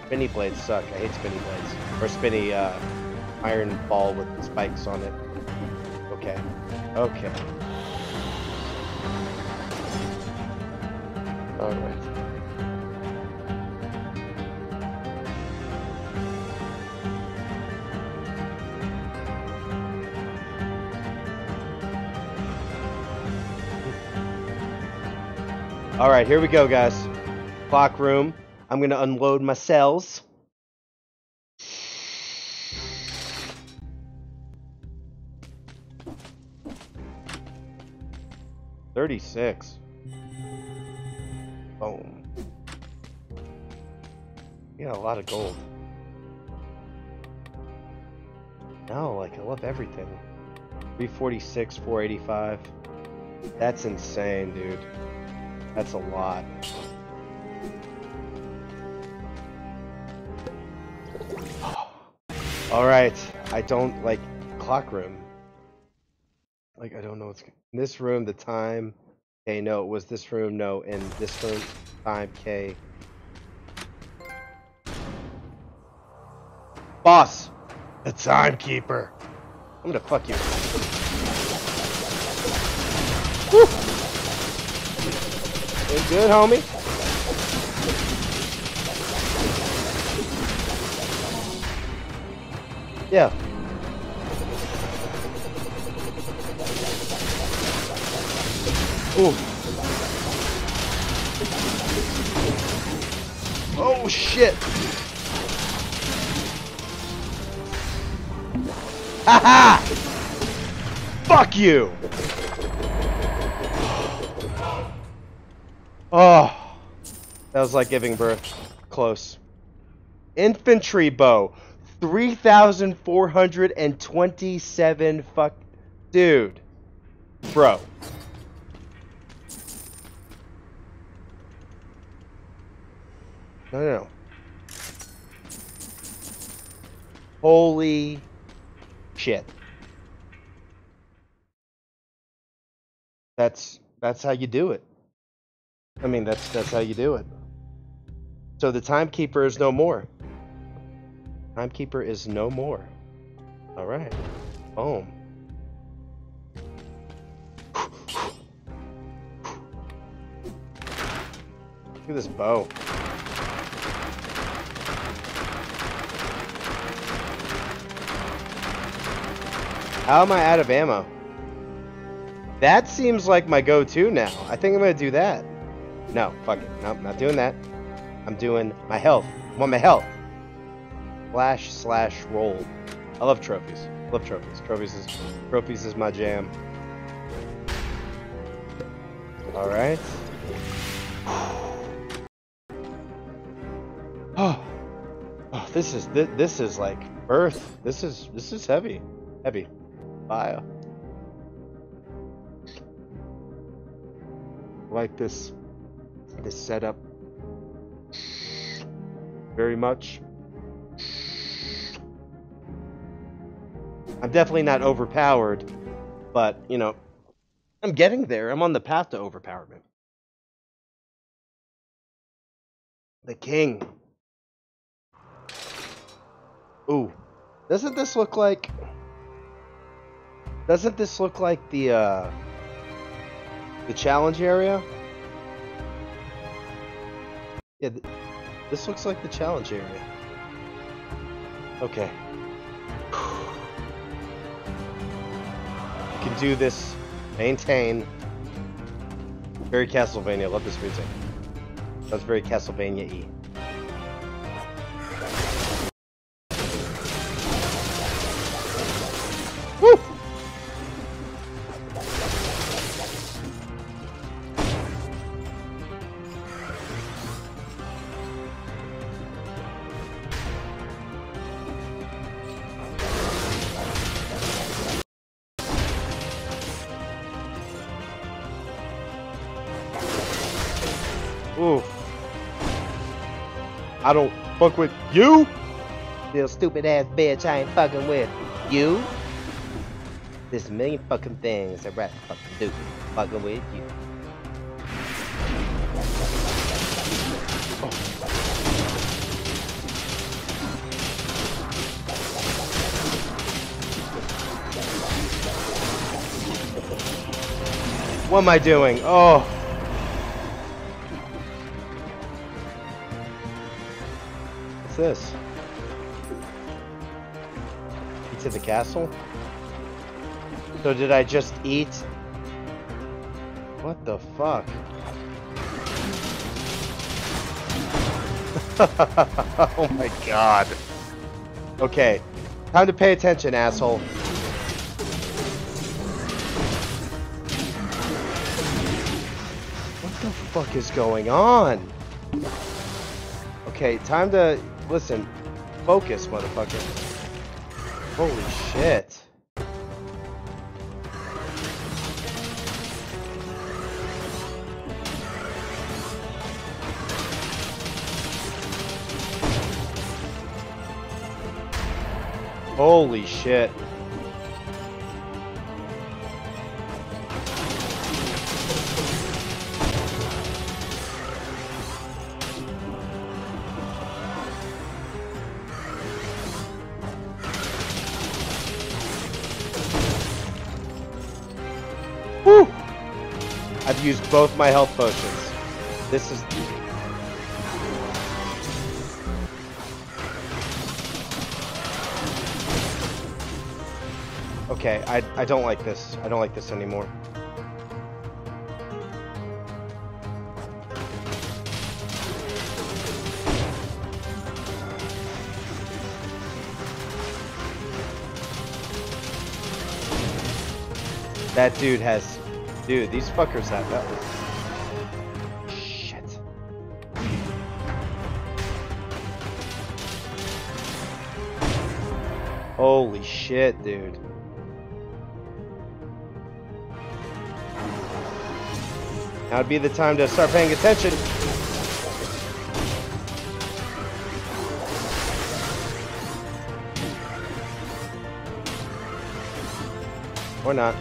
Spinny blades suck. I hate spinny blades. Or spinny uh, iron ball with spikes on it. Okay. Okay. Alright. Alright, here we go, guys. Clock room. I'm gonna unload my cells. 36. Boom. You got a lot of gold. No, like I love everything. 346, 485. That's insane, dude. That's a lot. Alright, I don't like clock room. Like I don't know what's in this room, the time. Okay, no, it was this room, no, in this room, time K. Boss! The timekeeper! I'm gonna fuck you. Doing good, homie? Yeah. Ooh. Oh shit. Haha! Fuck you! Oh. That was like giving birth. Close. Infantry bow. 3,427 fuck. Dude. Bro. No, no. Holy shit. That's that's how you do it. I mean, that's that's how you do it. So the timekeeper is no more. Timekeeper is no more. All right. Boom. Look at this bow. How am I out of ammo? That seems like my go-to now. I think I'm gonna do that. No, fuck it. No, not doing that. I'm doing my health. I want my health. Flash slash roll. I love trophies. love trophies. Trophies is trophies is my jam. All right. Oh, oh this is this, this is like Earth. This is this is heavy, heavy. Fire. Like this this setup very much. I'm definitely not overpowered, but you know, I'm getting there. I'm on the path to overpowerment. The king. Ooh. Doesn't this look like Doesn't this look like the uh the challenge area? Yeah, th this looks like the challenge area. Okay. You can do this. Maintain. Very Castlevania. Love this music. That's very Castlevania-y. Fuck with you. Little stupid ass bitch I ain't fucking with you. There's a million fucking things I'd rather fucking do fucking with you. What am I doing? Oh. This? To the castle? So did I just eat? What the fuck? oh my god. Okay. Time to pay attention, asshole. What the fuck is going on? Okay, time to listen. Focus, motherfucker. Holy shit. Holy shit. Used both my health potions. This is Okay, I, I don't like this. I don't like this anymore. That dude has... Dude, these fuckers have that. Shit. Holy shit, dude. Now would be the time to start paying attention. Or not.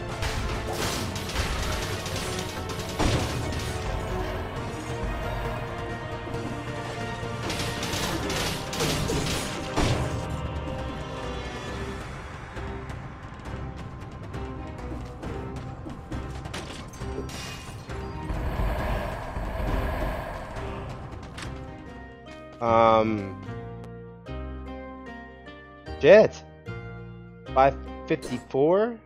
554?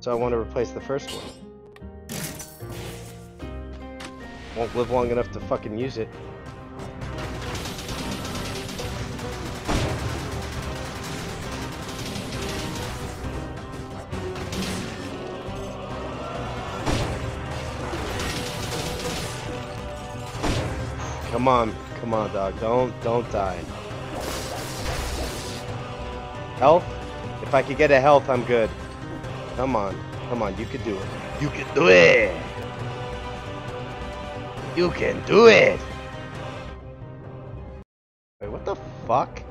So I want to replace the first one. Won't live long enough to fucking use it. Come on, come on, dog. Don't, don't die. Health? If I could get a health, I'm good. Come on, come on, you can do it. You can do it! You can do it! Wait, what the fuck?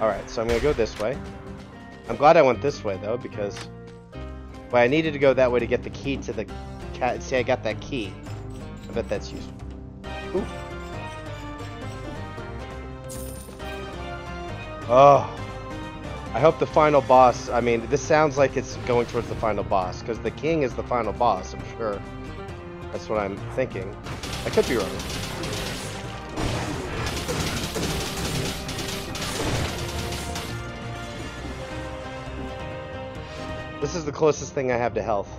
Alright, so I'm gonna go this way. I'm glad I went this way, though, because... Well, I needed to go that way to get the key to the cat. See, I got that key. I bet that's useful. Ooh. Oh. I hope the final boss, I mean, this sounds like it's going towards the final boss, because the king is the final boss, I'm sure. That's what I'm thinking. I could be wrong. This is the closest thing I have to health.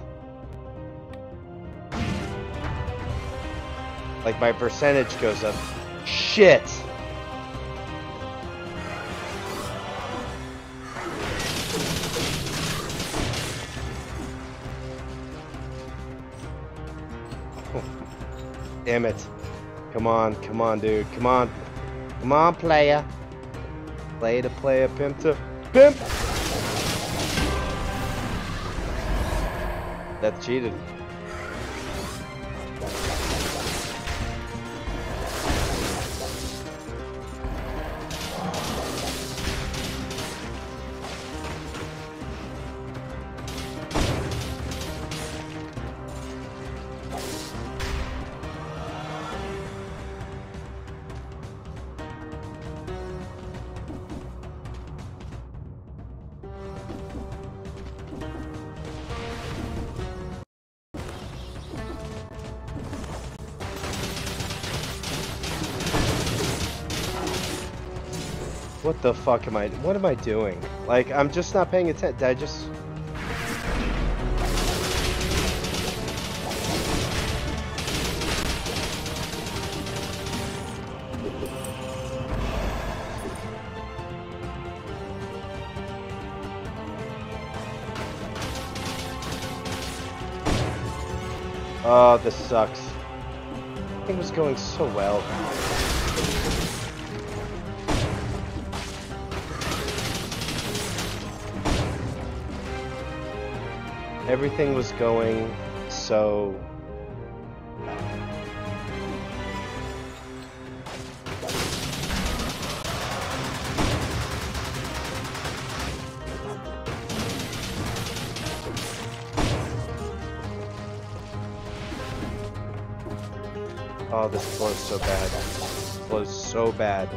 Like my percentage goes up. Shit! Damn it. Come on, come on, dude. Come on. Come on, player. Play to player, pimp to pimp! That's cheated. the fuck am I... What am I doing? Like, I'm just not paying attention. Did I just... Oh, this sucks. It was going so well. Everything was going so Oh, this blows so bad. This blows so bad.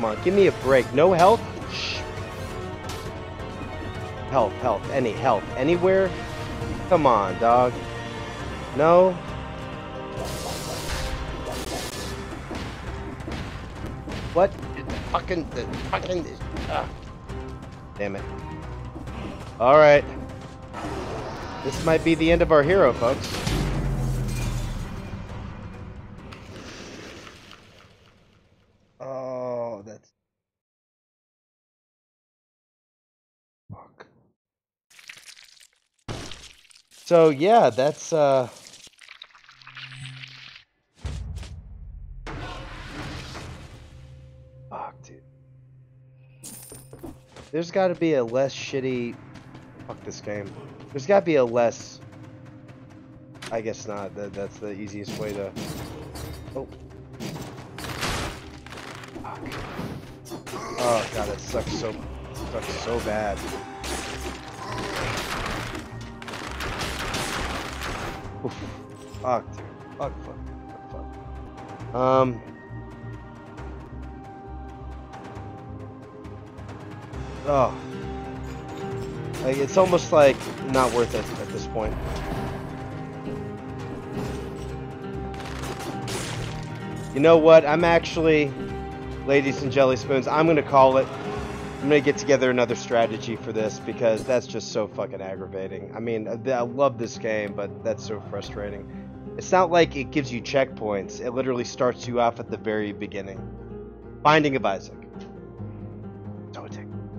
Come on, give me a break. No health? Shh. Health, health, any health, anywhere? Come on, dog. No? What? Fucking, the fucking, ah. Damn it. Alright. This might be the end of our hero, folks. So yeah, that's uh Fuck, dude. There's got to be a less shitty fuck this game. There's got to be a less I guess not. That that's the easiest way to Oh. Fuck. Oh god, that sucks so sucks so bad. Fuck, dude. Fuck, fuck, fuck, fuck. Um. Oh. Like, it's almost like not worth it at this point. You know what? I'm actually, ladies and jelly spoons, I'm gonna call it. I'm gonna get together another strategy for this because that's just so fucking aggravating. I mean, I love this game, but that's so frustrating. It's not like it gives you checkpoints. It literally starts you off at the very beginning. Binding of Isaac.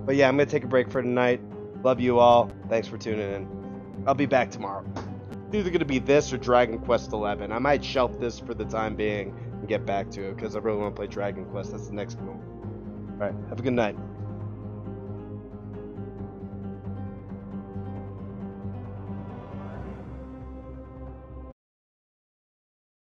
But yeah, I'm gonna take a break for tonight. Love you all. Thanks for tuning in. I'll be back tomorrow. It's either gonna be this or Dragon Quest XI. I might shelf this for the time being and get back to it because I really want to play Dragon Quest. That's the next one. All right. Have a good night.